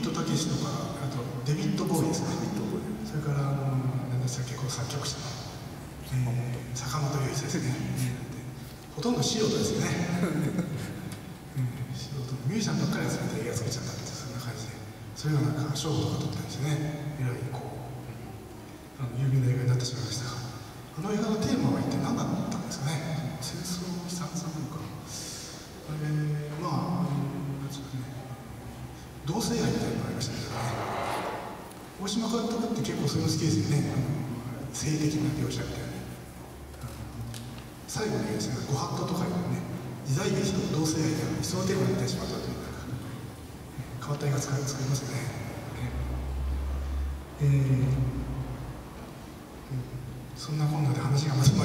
ビートたけしとかあとデビッド・ボーイですね。それからあの何でしたっけこの作曲者の、えー、坂本龍一ですね、ほとんど素人ですよね、うん、素人ミュージシャンばっかり集めて映画作っちゃったってそんな感じで。それがなんか賞とか取ったんですよね。えらいこうあの有名な映画になってしまいましたがあの映画のテーマは一体何だったんですかね。戦争悲惨さなのか。えー、まあ、あのなんですかね、同性愛みたいなのがありましたけどね、大島監督って結構そういうの好きですよね、あの性的な描写みたいな。最後のですね、ご法度とかいうね、時代劇と同性愛が理想テーマになってしまったというか、変わった映画作りますね。えーそんなこんなで話がまとま